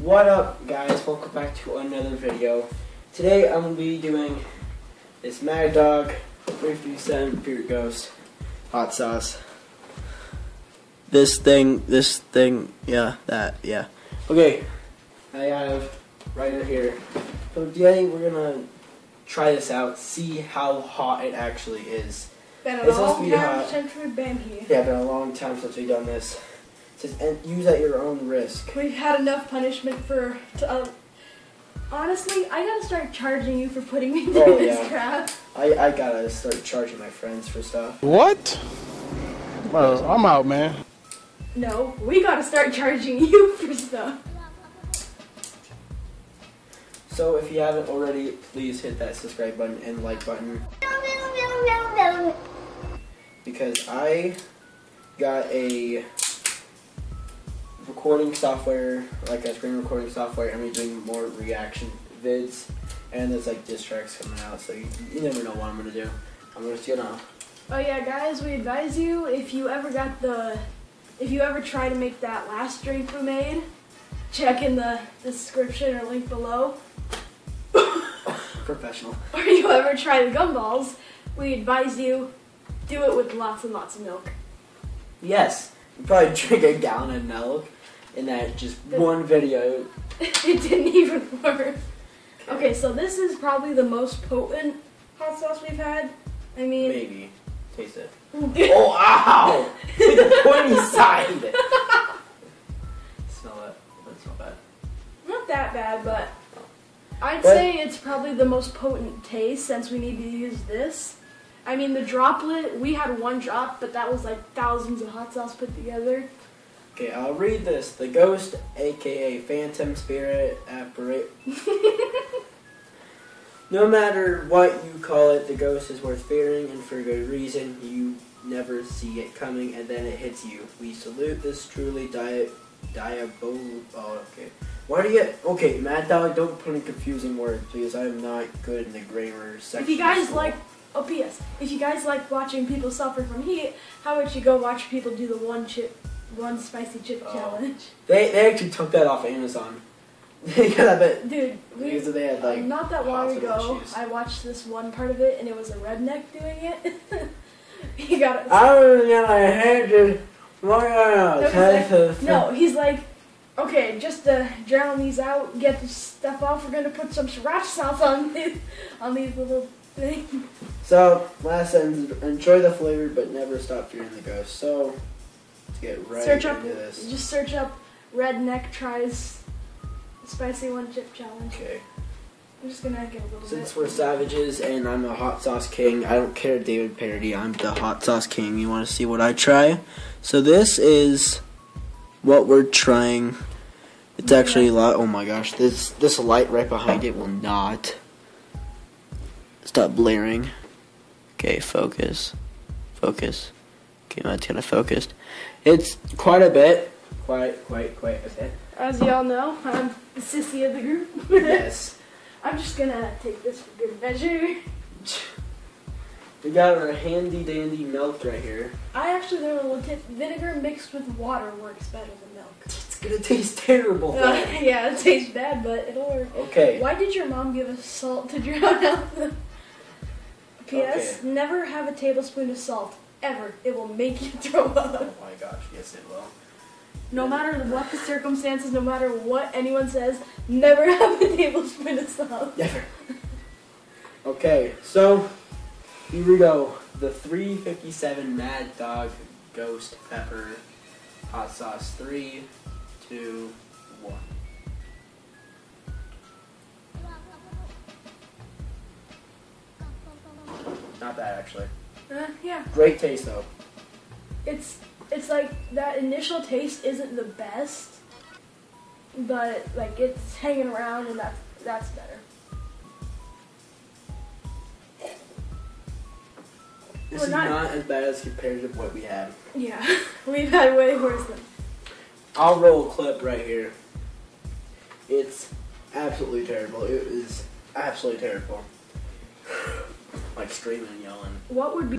What up guys, welcome back to another video. Today I'm going to be doing this Mad Dog 357 Pure Ghost hot sauce. This thing, this thing, yeah, that, yeah. Okay, I have right here. So today we're going to try this out, see how hot it actually is. Been a It's supposed to long be time hot. since we've been here. Yeah, been a long time since we've done this. It says, and use at your own risk. We've had enough punishment for. To, uh, honestly, I gotta start charging you for putting me through Oh, this yeah. crap. I, I gotta start charging my friends for stuff. What? Well, I'm out, man. No, we gotta start charging you for stuff. So if you haven't already, please hit that subscribe button and like button because I got a recording software, like a screen recording software, and we're doing more reaction vids, and there's like diss tracks coming out, so you, you never know what I'm gonna do. I'm just gonna Oh yeah, guys, we advise you if you ever got the, if you ever try to make that last drink we made, check in the description or link below. professional. Or you ever try the gumballs, we advise you do it with lots and lots of milk. Yes, you probably drink a gallon of milk in that just one video. it didn't even work. Okay, so this is probably the most potent hot sauce we've had. I mean, Maybe taste it. Oh, ow! Take the pointy side. Smell it. That's not bad. not that bad, but I'd But- say it's probably the most potent taste since we need to use this. I mean, the droplet, we had one drop, but that was like thousands of hot sauce put together. Okay, I'll read this. The ghost, aka Phantom Spirit Apparate. no matter what you call it, the ghost is worth fearing, and for a good reason. You never see it coming, and then it hits you. We salute this truly diet diabol. Oh, okay. Why do you get okay, Mad Dog? Don't put in confusing words, because I am not good in the grammar section. If you guys like, oh P.S. If you guys like watching people suffer from heat, how about you go watch people do the one chip, one spicy chip Oh. challenge? they they actually took that off Amazon. that bit Dude, we, they had like not that long ago, issues. I watched this one part of it, and it was a redneck doing it. he got it. I don't know. I had to. Why No, he's like, no, he's like, okay, just to drown these out, get this stuff off, we're gonna put some sriracha sauce on these, on these little things. So last sentence: enjoy the flavor, but never stop fearing the ghost. So get right search up, this. just search up redneck tries spicy one chip challenge. Okay. I'm just gonna get a little Since bit. we're savages and I'm a hot sauce king, I don't care David Parody. I'm the hot sauce king. You want to see what I try? So this is what we're trying. It's actually a lot. Oh my gosh, this this light right behind it will not stop blaring. Okay, focus, focus. Okay, that's kind of focused. It's quite a bit. Quite, quite, quite a bit. As y'all know, I'm the sissy of the group. Yes. I'm just gonna take this for good measure. We got our handy dandy milk right here. I actually learned a little tip: vinegar mixed with water works better than milk. It's gonna taste terrible. Uh, yeah, it tastes bad, but it'll work. Okay. Why did your mom give us salt to drown out the? P.S. Okay. Never have a tablespoon of salt ever. It will make you throw up. Oh my gosh, yes it will. No matter what the circumstances, no matter what anyone says, never have a tablespoon of salt. Never. Okay, so here we go. The 357 Mad Dog Ghost Pepper Hot Sauce. Three, two, one. Not bad actually. Uh, yeah, Great taste though. it's it's like that initial taste isn't the best, but like it's hanging around and that's that's better. This We're is not- not as bad as compared to what we had. Yeah, we've had way worse than. I'll roll a clip right here. It's absolutely terrible. It is absolutely terrible. Like screaming and yelling. What would be